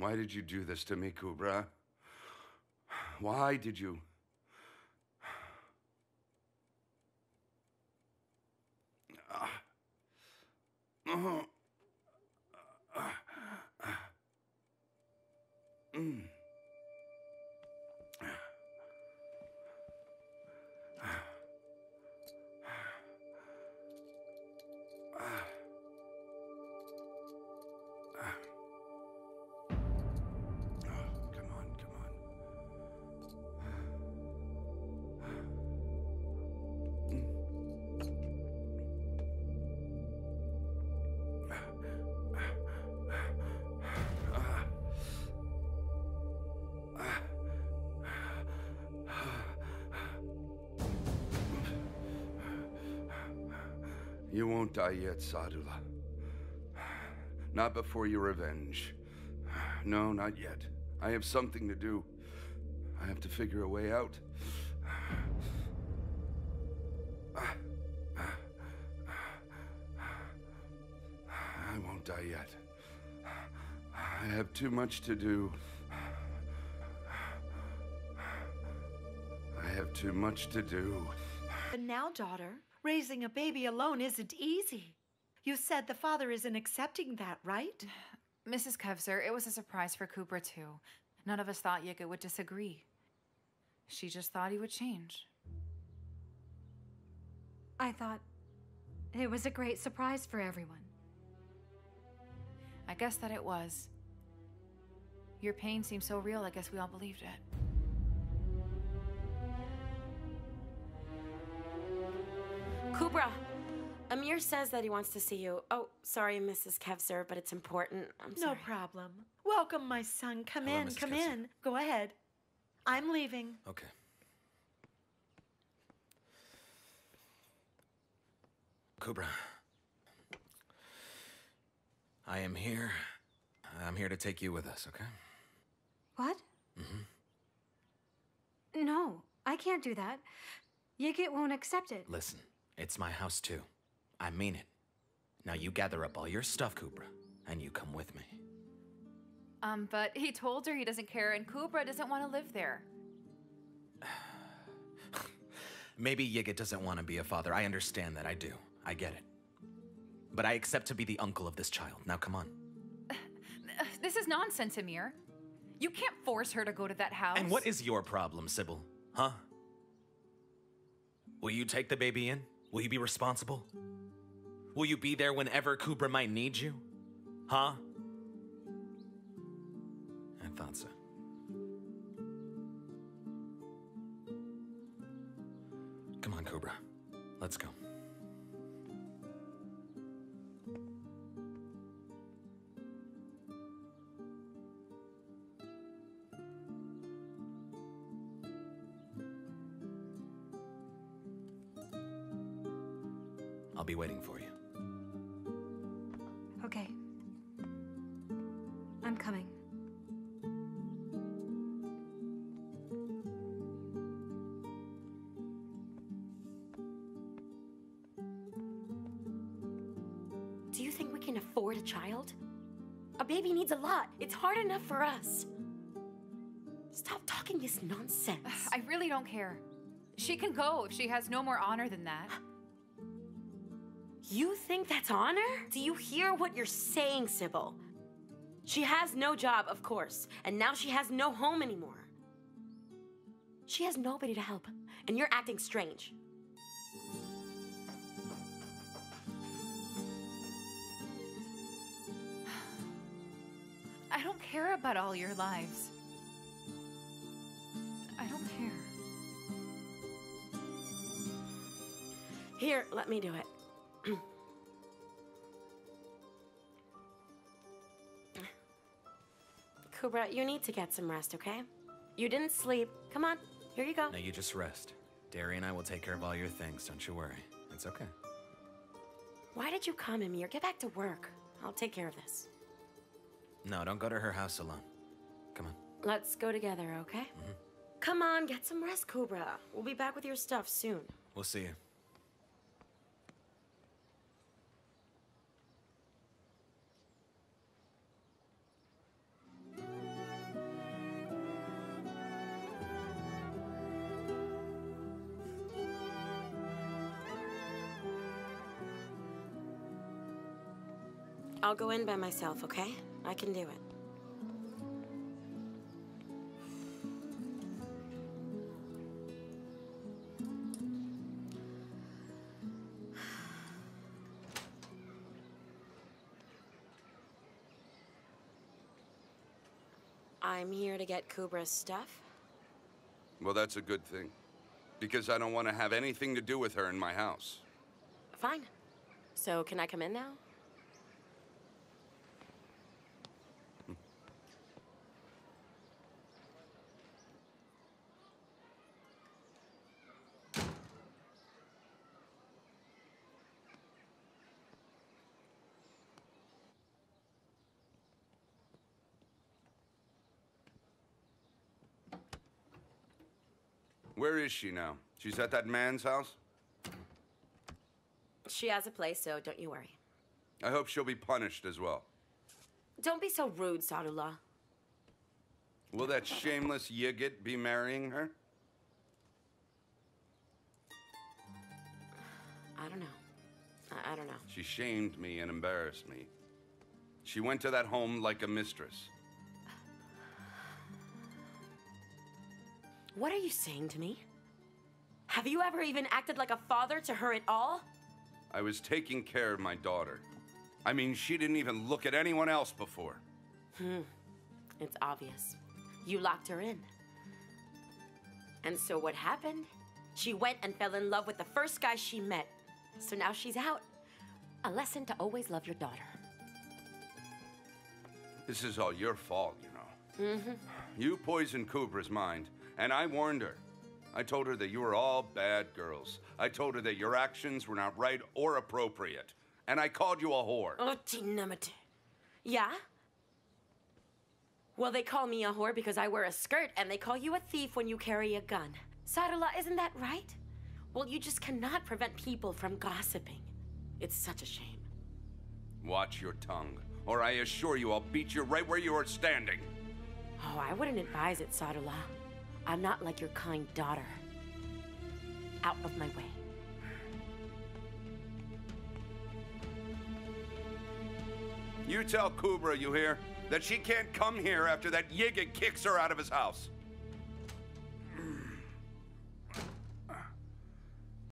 Why did you do this to me, Kubra? Why did you? You won't die yet, Sadullah. Not before your revenge. No, not yet. I have something to do. I have to figure a way out. I won't die yet. I have too much to do. I have too much to do. But now, daughter, raising a baby alone isn't easy. You said the father isn't accepting that, right? Mrs. Kevser, it was a surprise for Kubra, too. None of us thought Yigit would disagree. She just thought he would change. I thought it was a great surprise for everyone. I guess that it was. Your pain seemed so real, I guess we all believed it. Kubra, Emir says that he wants to see you. Oh, sorry, Mrs. Kevser, but it's important. I'm No problem. Welcome, my son. Come Hello, in, Mrs. come Kevser. in. Go ahead. I'm leaving. Okay. Kubra. I am here. I'm here to take you with us, okay? What? Mm-hmm. No, I can't do that. Yigit won't accept it. Listen, it's my house too. I mean it. Now you gather up all your stuff, Kubra, and you come with me. Um, but he told her he doesn't care, and Kubra doesn't want to live there. Maybe Yigit doesn't want to be a father. I understand that. I do. I get it. But I accept to be the uncle of this child. Now come on. This is nonsense, Emir. You can't force her to go to that house. And what is your problem, Sibel? Huh? Will you take the baby in? Will you be responsible? Will you be there whenever Kubra might need you? Huh? I thought so. Come on, Kubra. Let's go. Be waiting for you. Okay. I'm coming. Do you think we can afford a child? A baby needs a lot. It's hard enough for us. Stop talking this nonsense. I really don't care. She can go if she has no more honor than that. You think that's honor? Do you hear what you're saying, Sibel? She has no job, of course, and now she has no home anymore. She has nobody to help, and you're acting strange. I don't care about all your lives. I don't care. Here, let me do it. Kubra, you need to get some rest, okay? You didn't sleep. Come on, here you go. Now you just rest. Derya and I will take care of all your things, don't you worry. It's okay. Why did you come, Emir? Get back to work. I'll take care of this. No, don't go to her house alone. Come on. Let's go together, okay? Mm-hmm. Come on, get some rest, Kubra. We'll be back with your stuff soon. We'll see you. I'll go in by myself, okay? I can do it. I'm here to get Kubra's stuff. Well, that's a good thing. Because I don't want to have anything to do with her in my house. Fine. So, can I come in now? Where is she now? She's at that man's house? She has a place, so don't you worry. I hope she'll be punished as well. Don't be so rude, Sadullah. Will that shameless Yigit be marrying her? I don't know. I, I don't know. She shamed me and embarrassed me. She went to that home like a mistress. What are you saying to me? Have you ever even acted like a father to her at all? I was taking care of my daughter. I mean, she didn't even look at anyone else before. Hmm. It's obvious. You locked her in. And so what happened? She went and fell in love with the first guy she met. So now she's out. A lesson to always love your daughter. This is all your fault, you know. Mm-hmm. You poisoned Kubra's mind, and I warned her. I told her that you were all bad girls. I told her that your actions were not right or appropriate. And I called you a whore. Oh, Tinamate. Yeah? Well, they call me a whore because I wear a skirt, and they call you a thief when you carry a gun. Sadullah, isn't that right? Well, you just cannot prevent people from gossiping. It's such a shame. Watch your tongue, or I assure you I'll beat you right where you are standing. Oh, I wouldn't advise it, Sadullah. I'm not like your kind daughter. Out of my way. You tell Kubra, you hear, that she can't come here after that Yigit kicks her out of his house.